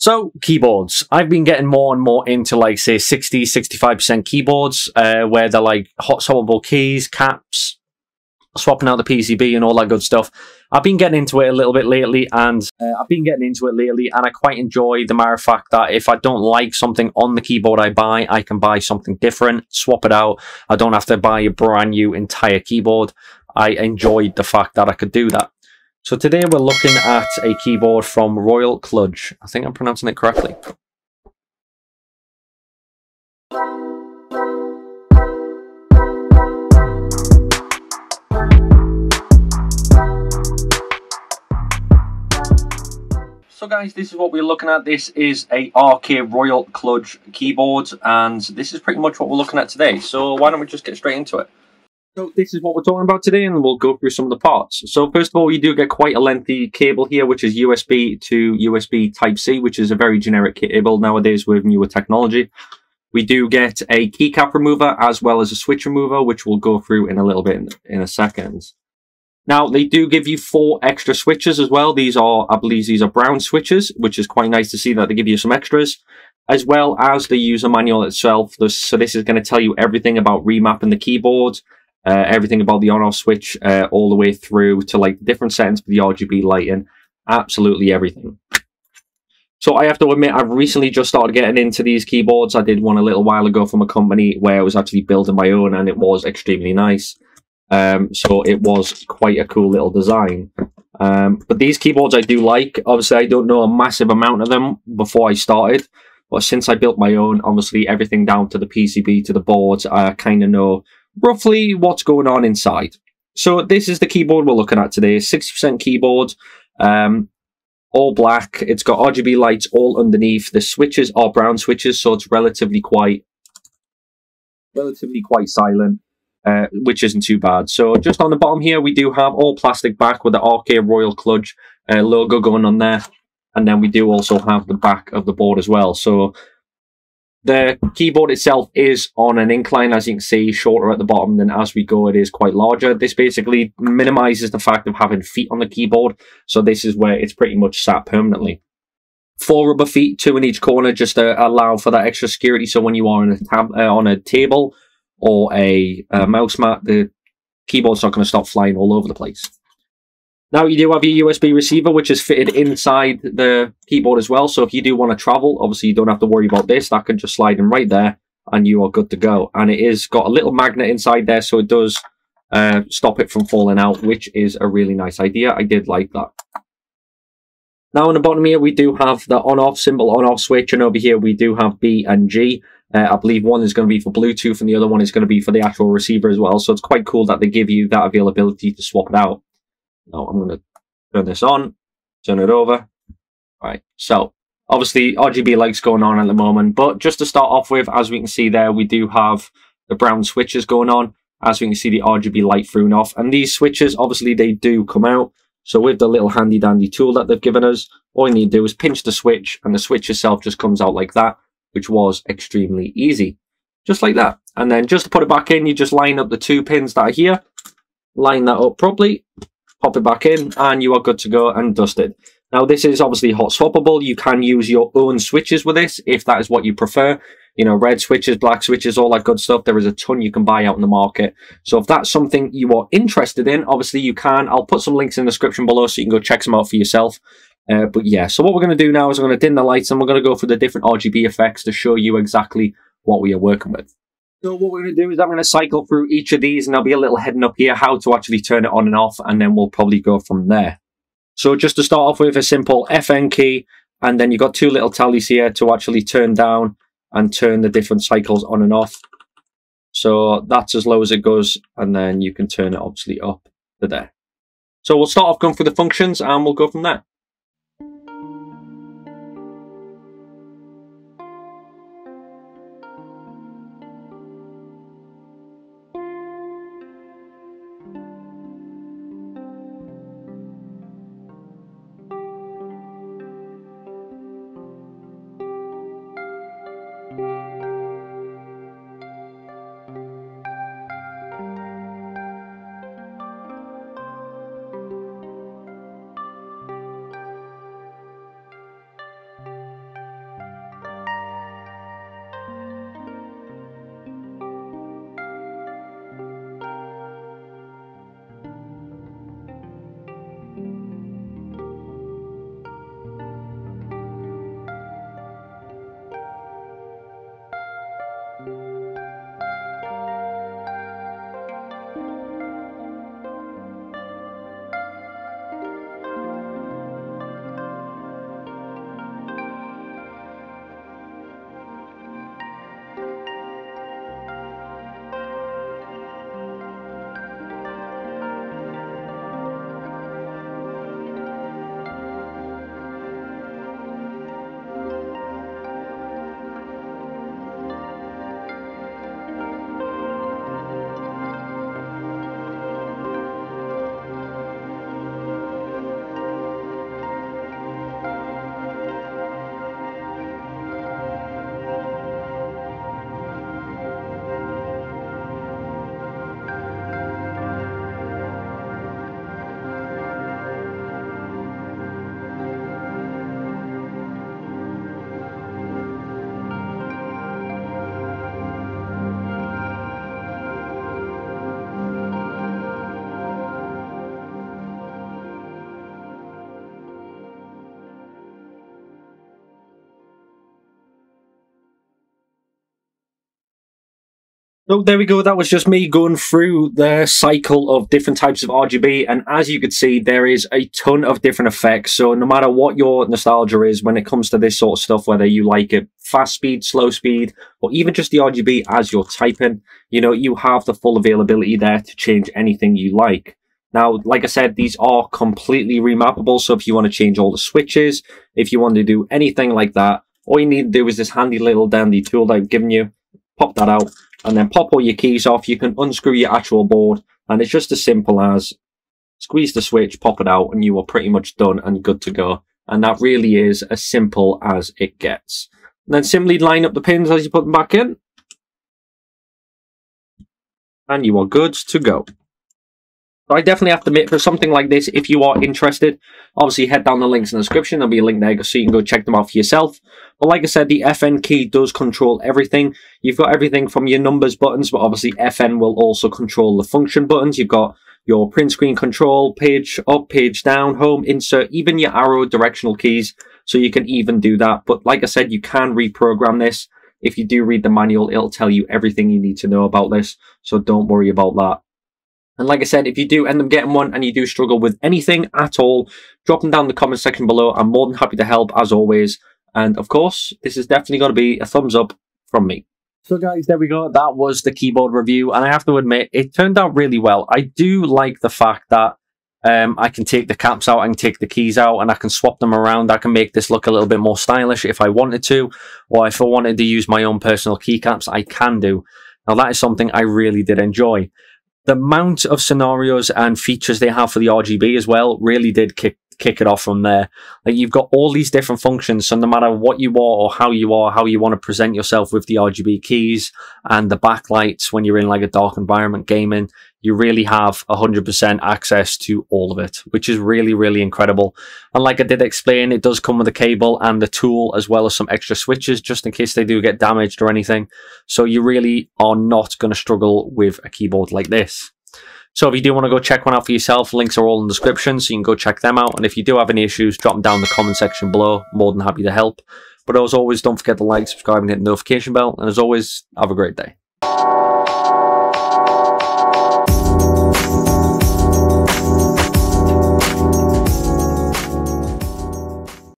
So, keyboards. I've been getting more and more into like, say, 60, 65% keyboards, uh, where they're like hot swappable keys, caps, swapping out the PCB and all that good stuff. I've been getting into it a little bit lately, and uh, I've been getting into it lately, and I quite enjoy the matter of fact that if I don't like something on the keyboard I buy, I can buy something different, swap it out. I don't have to buy a brand new entire keyboard. I enjoyed the fact that I could do that. So today we're looking at a keyboard from Royal Kludge. I think I'm pronouncing it correctly. So guys, this is what we're looking at. This is a RK Royal Kludge keyboard, and this is pretty much what we're looking at today. So why don't we just get straight into it? So this is what we're talking about today, and we'll go through some of the parts. So first of all, you do get quite a lengthy cable here, which is USB to USB Type-C, which is a very generic cable nowadays with newer technology. We do get a keycap remover as well as a switch remover, which we'll go through in a little bit in, in a second. Now, they do give you four extra switches as well. These are, I believe these are brown switches, which is quite nice to see that they give you some extras, as well as the user manual itself. So this is going to tell you everything about remapping the keyboard, uh, everything about the on-off switch uh, all the way through to like different settings for the RGB lighting, absolutely everything. So I have to admit, I've recently just started getting into these keyboards. I did one a little while ago from a company where I was actually building my own and it was extremely nice. Um, so it was quite a cool little design. Um, but these keyboards I do like. Obviously, I don't know a massive amount of them before I started. But since I built my own, obviously everything down to the PCB to the boards, I kind of know roughly what's going on inside. So this is the keyboard we're looking at today. 60% keyboard, um, all black. It's got RGB lights all underneath. The switches are brown switches, so it's relatively quite, relatively quite silent. Uh, which isn't too bad. So just on the bottom here, we do have all plastic back with the RK Royal Kludge uh, logo going on there. And then we do also have the back of the board as well. So the keyboard itself is on an incline, as you can see, shorter at the bottom than as we go, it is quite larger. This basically minimizes the fact of having feet on the keyboard. So this is where it's pretty much sat permanently. Four rubber feet, two in each corner, just to allow for that extra security. So when you are on a, tab, uh, on a table or a, a mouse mat, the keyboard's not going to stop flying all over the place. Now you do have your USB receiver, which is fitted inside the keyboard as well. So if you do want to travel, obviously you don't have to worry about this. That can just slide in right there and you are good to go. And it is got a little magnet inside there, so it does uh, stop it from falling out, which is a really nice idea. I did like that. Now on the bottom here, we do have the on-off symbol, on-off switch, and over here we do have B and G. Uh, I believe one is going to be for Bluetooth and the other one is going to be for the actual receiver as well. So it's quite cool that they give you that availability to swap it out. Now I'm going to turn this on, turn it over. Right, so obviously RGB lights going on at the moment, but just to start off with, as we can see there, we do have the brown switches going on. As we can see, the RGB light through off, and these switches, obviously, they do come out. So with the little handy dandy tool that they've given us, all you need to do is pinch the switch, and the switch itself just comes out like that, which was extremely easy. Just like that. And then just to put it back in, you just line up the two pins that are here, line that up properly, pop it back in, and you are good to go and dusted. Now, this is obviously hot swappable. You can use your own switches with this if that is what you prefer. You know, red switches, black switches, all that good stuff. There is a ton you can buy out in the market. So if that's something you are interested in, obviously you can. I'll put some links in the description below so you can go check some out for yourself. Uh, but yeah, so what we're going to do now is we're going to dim the lights and we're going to go for the different RGB effects to show you exactly what we are working with. So what we're going to do is I'm going to cycle through each of these and there'll be a little heading up here how to actually turn it on and off and then we'll probably go from there. So just to start off with a simple FN key and then you've got two little tallies here to actually turn down and turn the different cycles on and off. So that's as low as it goes and then you can turn it obviously up to there. So we'll start off going through the functions and we'll go from there. So there we go. That was just me going through the cycle of different types of RGB. And as you can see, there is a ton of different effects. So no matter what your nostalgia is when it comes to this sort of stuff, whether you like it fast speed, slow speed, or even just the RGB as you're typing, you know, you have the full availability there to change anything you like. Now, like I said, these are completely remappable. So if you want to change all the switches, if you want to do anything like that, all you need to do is this handy little dandy tool that I've given you. Pop that out and then pop all your keys off. You can unscrew your actual board and it's just as simple as squeeze the switch, pop it out and you are pretty much done and good to go. And that really is as simple as it gets. And then simply line up the pins as you put them back in. And you are good to go. So I definitely have to admit, for something like this, if you are interested, obviously head down the links in the description. There'll be a link there so you can go check them out for yourself. But like I said, the FN key does control everything. You've got everything from your numbers buttons, but obviously FN will also control the function buttons. You've got your print screen control, page up, page down, home, insert, even your arrow directional keys. So you can even do that. But like I said, you can reprogram this. If you do read the manual, it'll tell you everything you need to know about this. So don't worry about that. And like I said, if you do end up getting one and you do struggle with anything at all, drop them down in the comment section below. I'm more than happy to help as always. And of course, this is definitely going to be a thumbs up from me. So guys, there we go. That was the keyboard review. And I have to admit, it turned out really well. I do like the fact that um, I can take the caps out, I can take the keys out, and I can swap them around. I can make this look a little bit more stylish if I wanted to, or if I wanted to use my own personal keycaps, I can do. Now that is something I really did enjoy the amount of scenarios and features they have for the RGB as well really did kick kick it off from there. Like you've got all these different functions, so no matter what you are or how you are, how you want to present yourself with the RGB keys and the backlights when you're in like a dark environment gaming, you really have 100% access to all of it, which is really, really incredible. And like I did explain, it does come with a cable and the tool as well as some extra switches just in case they do get damaged or anything. So you really are not going to struggle with a keyboard like this. So if you do want to go check one out for yourself, links are all in the description, so you can go check them out. And if you do have any issues, drop them down in the comment section below. More than happy to help. But as always, don't forget to like, subscribe, and hit the notification bell. And as always, have a great day.